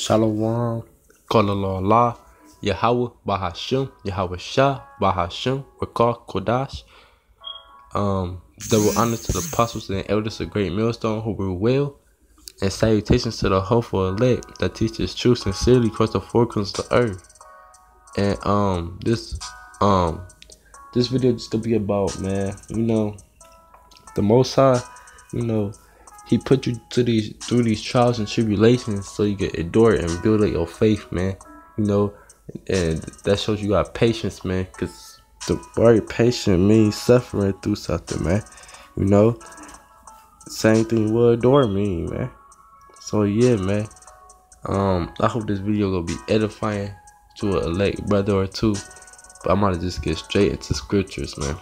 Shalom, Kolalala, YAHAWAH, Bahashim, YAHAWASHI, Bahashim, Rakar, Kodash. Um, double honor to the apostles and elders of Great Millstone who were well, and salutations to the hopeful elect that teaches truth sincerely across the four corners of the earth. And um, this um, this video just gonna be about man, you know, the Most High, you know he put you these through these trials and tribulations so you can endure it and build up your faith, man. You know, and that shows you got patience, man. Cause the word patient means suffering through something, man. You know, same thing what endure mean, man. So yeah, man. Um, I hope this video gonna be edifying to a elect brother or two. But I'm gonna just get straight into scriptures, man.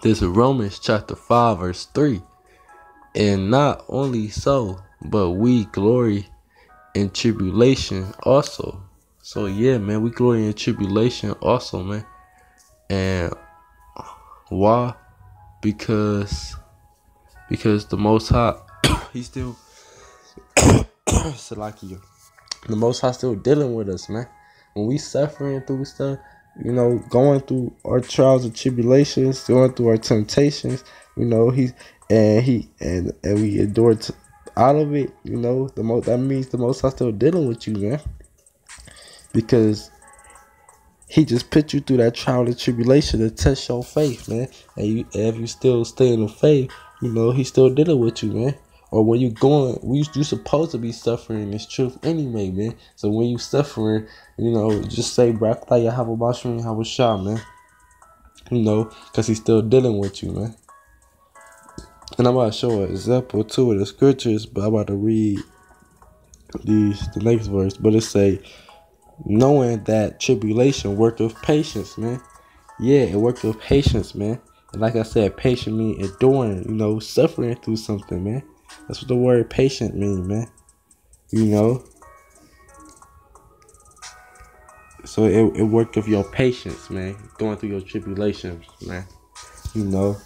This is Romans chapter 5, verse 3. And not only so, but we glory in tribulation also. So yeah, man, we glory in tribulation also, man. And why? Because because the most high he still Salakia. The most high still dealing with us, man. When we suffering through stuff, you know, going through our trials and tribulations, going through our temptations, you know, he's and he and and we endured out of it. You know, the most that means the most I still dealing with you, man, because he just put you through that trial and tribulation to test your faith, man. And you, if you still stay in the faith, you know, he's still dealing with you, man. Or when you going, we you supposed to be suffering this truth anyway, man. So when you suffering, you know, just say, bro, I you have a mushroom, have a shot, man. You know, cause he's still dealing with you, man. And I'm about to show an example too of the scriptures, but I'm about to read these the next verse. But it say, knowing that tribulation work of patience, man. Yeah, it work of patience, man. And like I said, patient mean enduring, you know, suffering through something, man. That's what the word patient mean, man. You know. So it, it work of your patience, man. Going through your tribulations, man. You know.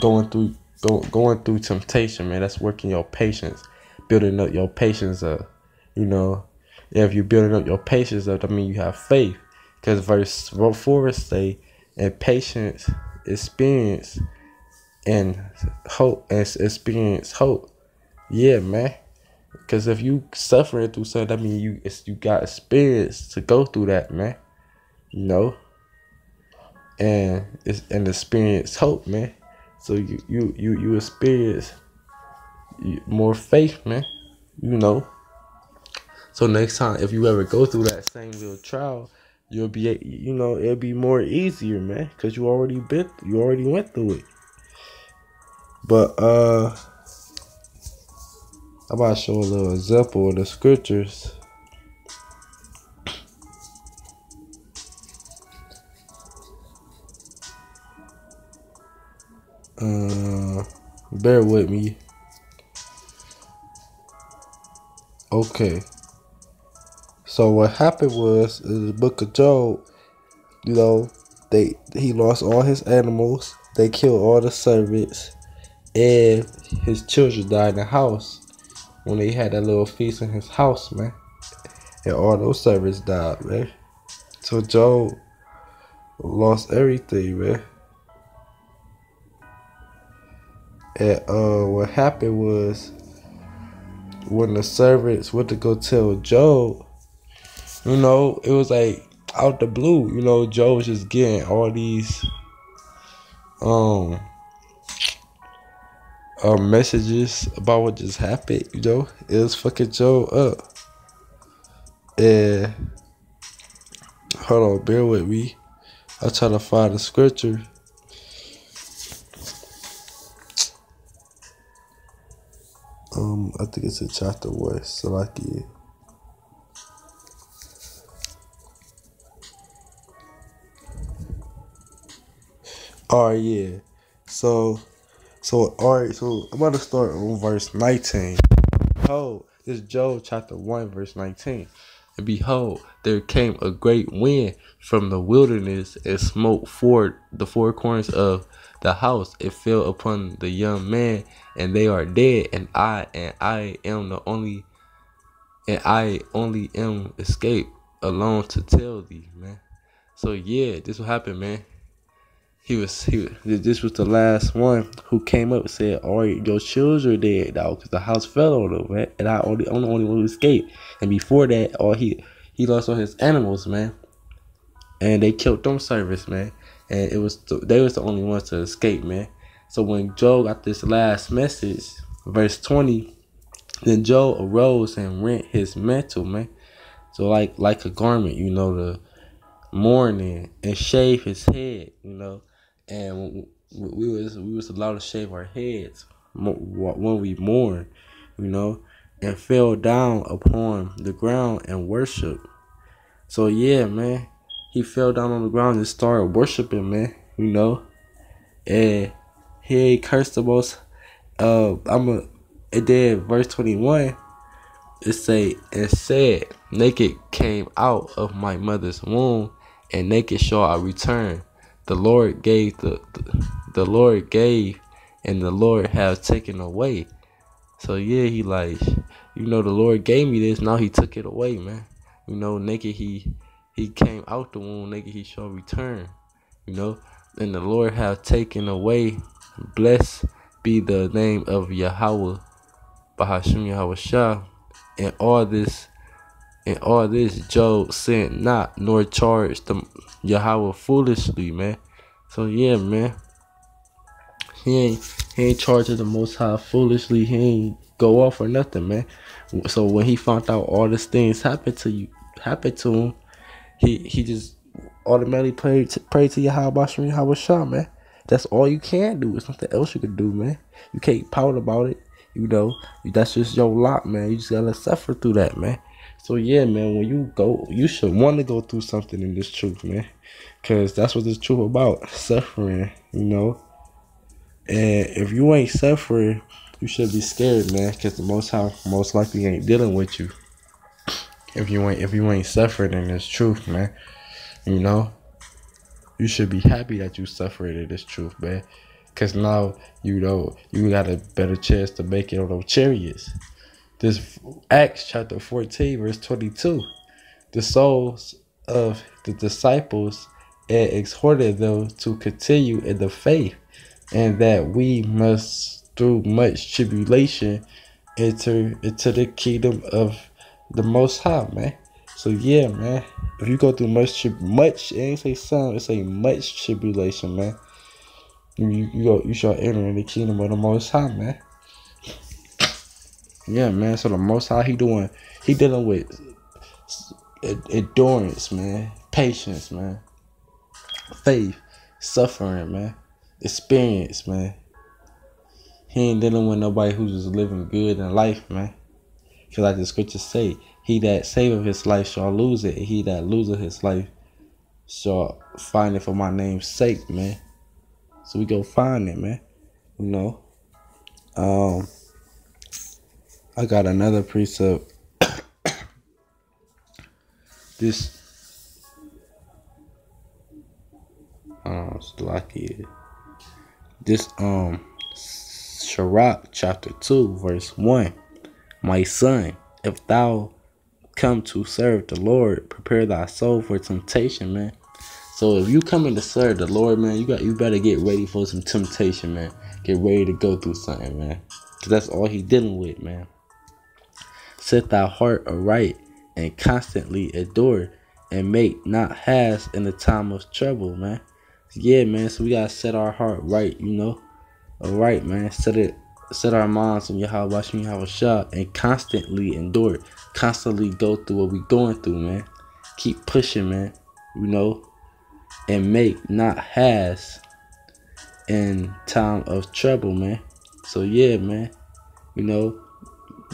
Going through go, going through temptation, man, that's working your patience, building up your patience up. You know, if you're building up your patience up, I mean you have faith. Because verse four say, and patience, experience, and hope, and experience hope. Yeah, man. Because if you suffering through something, I mean you you got experience to go through that, man. You know. And it's and experience hope, man. So you you you you experience more faith, man. You know. So next time, if you ever go through that same little trial, you'll be you know it'll be more easier, man, because you already been you already went through it. But uh, I'm about to show a little example of the scriptures. Uh, bear with me. Okay. So what happened was in the book of Job, you know, they he lost all his animals, they killed all the servants, and his children died in the house when they had that little feast in his house, man. And all those servants died, man. So Job lost everything, man. And uh, what happened was when the servants went to go tell Job, you know, it was like out the blue. You know, Job was just getting all these um uh, messages about what just happened. You know, it was fucking Job up. And hold on, bear with me. I try to find the scripture. Um, I think it's in chapter one, Salaki. All right, yeah. So, so all right. So I'm about to start on verse 19. Behold, this is Job chapter one, verse 19. And behold, there came a great wind from the wilderness and smote forth the four corners of the house. It fell upon the young man, and they are dead. And I and I am the only and I only am escape alone to tell thee, man. So yeah, this will happen, man. He was he. This was the last one who came up and said, "All right, your children dead, dog, because the house fell on them, man." And I only, I'm the only one who escaped. And before that, all he he lost all his animals, man. And they killed them service man. And it was the, they was the only ones to escape, man. So when Job got this last message, verse twenty, then Job arose and rent his mantle, man. So like like a garment, you know, the mourning and shave his head, you know. And we was we was allowed to shave our heads when we mourn, you know, and fell down upon the ground and worship. So yeah, man, he fell down on the ground and started worshiping, man, you know, and he cursed the most. Uh, I'm a And then verse 21 it say and said naked came out of my mother's womb and naked shall i return. The lord gave the, the, the lord gave and the lord have taken away. So yeah he like you know the lord gave me this. Now he took it away man. You know naked he he came out the womb naked he shall return you know and the lord have taken away blessed be the name of YAHAWAH Bahashim YAHAWASHI. and all this and all this Job sent not nor charged the YAHAWAH foolishly, man. So yeah, man. He ain't he ain't charging the most high foolishly. He ain't go off or nothing, man. So when he found out all these things happened to you happened to him, he he just automatically prayed to, pray to YAHAWAH Bashim Yahweh man. That's all you can do. There's nothing else you can do, man. You can't pout about it. You know, that's just your lot, man. You just gotta suffer through that, man. So yeah, man, when you go, you should want to go through something in this truth, man, because that's what this truth about, suffering, you know. And if you ain't suffering, you should be scared, man, because the most high most likely ain't dealing with you. If you ain't if you ain't suffering in this truth, man, you know, you should be happy that you suffered in this truth, man. Cause now you know you got a better chance to make it on those chariots. This Acts chapter 14, verse 22. The souls of the disciples and exhorted them to continue in the faith, and that we must through much tribulation enter into the kingdom of the most high, man. So yeah, man. If you go through much much, it ain't say some, it say much tribulation, man you you go you shall enter in the kingdom of the most high, man. Yeah, man. So the most high he doing he dealing with endurance, man, patience, man, faith, suffering, man, experience, man. He ain't dealing with nobody who's just living good in life, man. Cause like the scriptures say, he that saveth his life shall lose it. He that loseth his life shall find it for my name's sake, man. So we go find it, man. You know. Um I got another precept. this uh lucky. This um Sirach chapter two, verse one. My son, if thou come to serve the Lord, prepare thy soul for temptation, man. So if you coming to serve the Lord, man, you got you better get ready for some temptation, man. Get ready to go through something, man. Cause that's all he dealing with, man. Set thy heart aright and constantly adore and make not has in the time of trouble, man. Yeah, man. So we gotta set our heart right, you know. All right, man. Set it, set our minds on YAHAWAH, watching YAHAWASHI, and constantly endure, constantly go through what we going through, man. Keep pushing, man. You know, and make not has in time of trouble, man. So yeah, man. You know,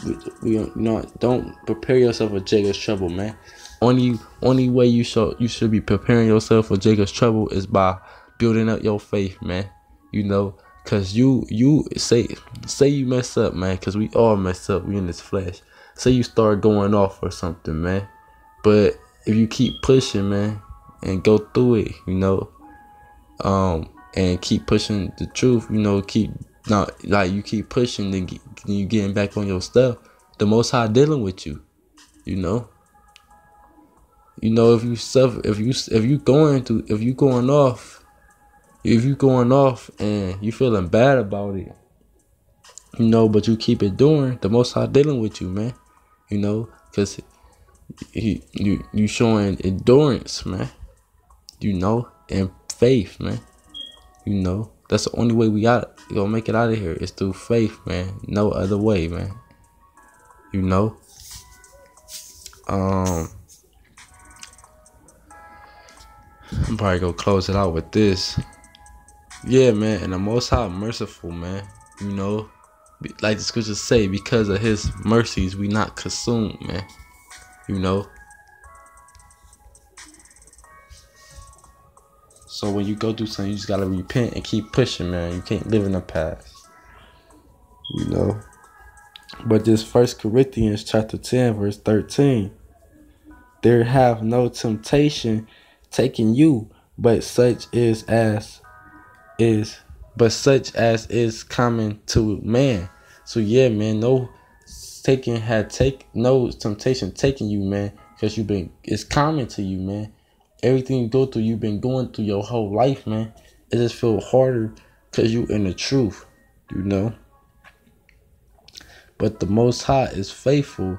we, we you know don't prepare yourself for Jacob's trouble, man. Only only way you should you should be preparing yourself for Jacob's trouble is by building up your faith, man. You know, cause you you say say you mess up, man. Cause we all mess up. We in this flesh. Say you start going off or something, man. But if you keep pushing, man, and go through it, you know. Um, and keep pushing the truth, you know, keep not like you keep pushing and you getting back on your stuff. The most high dealing with you. You know. You know if you suffer, if you if you going to if you going off, if you going off and you feeling bad about it, you know, but you keep it doing, the Most High dealing with you, man. You know, cause he, you you showing endurance, man. You know, and faith, man. You know, that's the only way we got gonna make it out of here is through faith, man. No other way, man. You know. Um, I'm probably gonna close it out with this. Yeah, man, and the Most High merciful, man. You know, like the scriptures say, because of His mercies, we not consumed, man. You know. So when you go through something, you just gotta repent and keep pushing, man. You can't live in the past. You know. But this First Corinthians chapter ten, verse thirteen. There have no temptation taken you, but such is as is but such as is common to man. So yeah, man, no taking had take no temptation taking you, man, because you've been it's common to you, man everything you go through, you've been going through your whole life, man. It just feel harder because you in the truth, you know. But the Most High is faithful,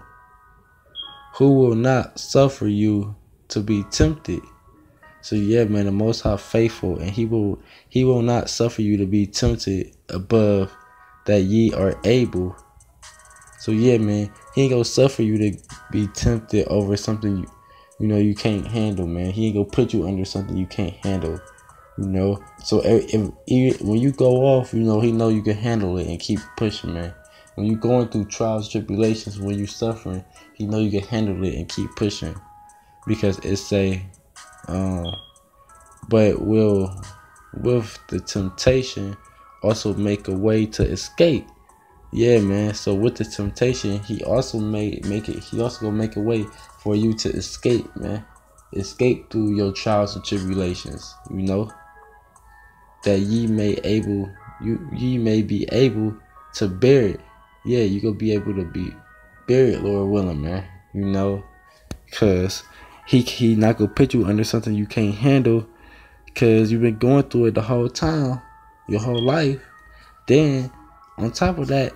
who will not suffer you to be tempted. So yeah, man, the Most High faithful, and He will He will not suffer you to be tempted above that ye are able. So yeah, man, He ain't gonna suffer you to be tempted over something you you know you can't handle, man. He ain't gonna put you under something you can't handle. You know, so if, if, when you go off, you know he know you can handle it and keep pushing, man. When you going through trials, tribulations, when you suffering, he know you can handle it and keep pushing, because it's a, um, but will with the temptation also make a way to escape. Yeah, man. So with the temptation, he also made make it. He also gonna make a way for you to escape, man. Escape through your trials and tribulations, you know. That ye may able you ye may be able to bear it. Yeah, you gonna be able to be bear it, Lord willing, man. You know, cause he he not gonna put you under something you can't handle, cause you've been going through it the whole time, your whole life. Then on top of that,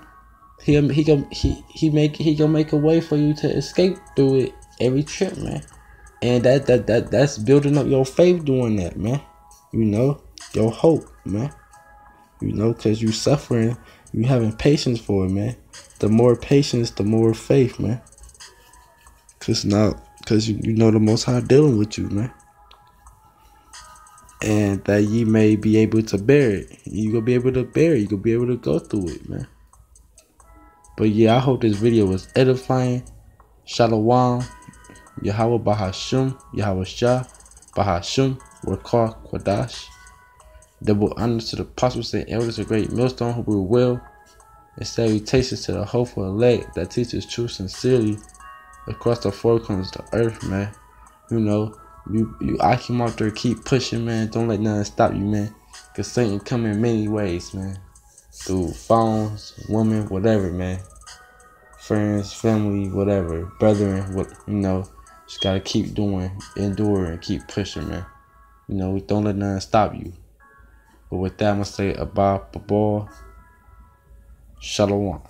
he he gonna he he make he gonna make a way for you to escape through it every trip, man. And that that that that's building up your faith doing that, man. You know, your hope, man. You know, cause you suffering, you having patience for it, man. The more patience, the more faith, man. Cause now, cause you, you know the Most High dealing with you, man. And that ye may be able to bear it. You gonna be able to bear it. You gonna be able to go through it, man. But yeah, I hope this video was edifying. Shalom. YAHAWAH Bahashum, YAHAWASHI, Bahashum, Wakar Kwadash. Double honor to the apostles and elders of great millstone who will and salutations to the hopeful elect that teaches truth sincerely across the four corners of the earth, man. You know, you you keep out there, keep pushing, man. Don't let nothing stop you, man. Cause Satan come in many ways, man. Through phones, women, whatever, man. Friends, family, whatever, brethren, what you know. Just gotta keep doing, endure, and keep pushing, man. You know, don't let nothing stop you. But with that, I'm gonna say about the ball. Shalom.